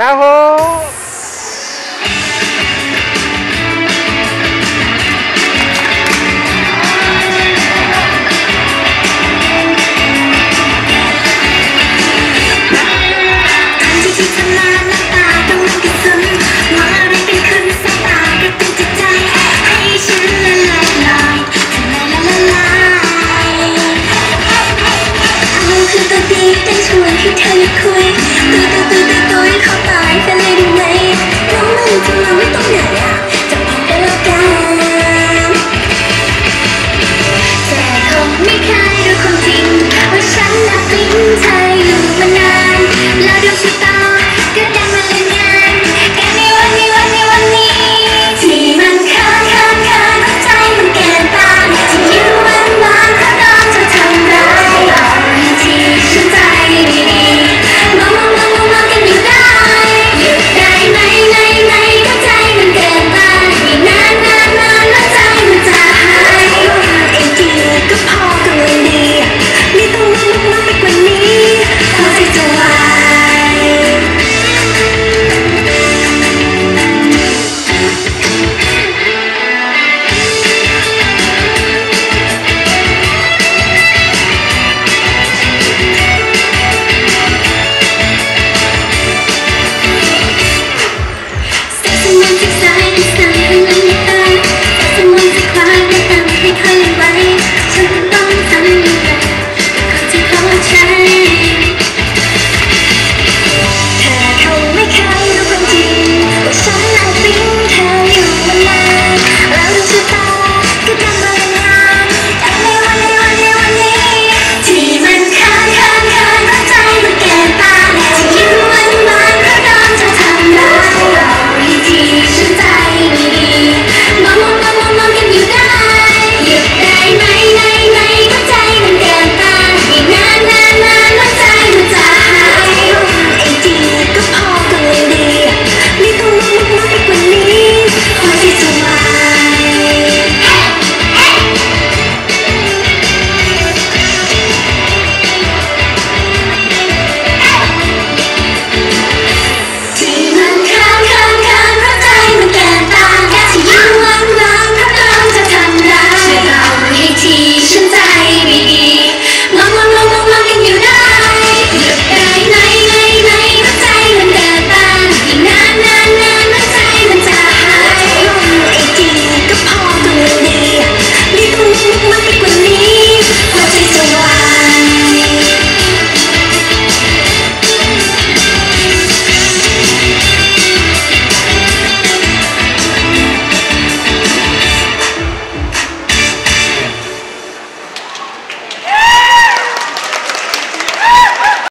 นะโฮคือตัวดีแต่ชวนให้เธอคุย Music sound.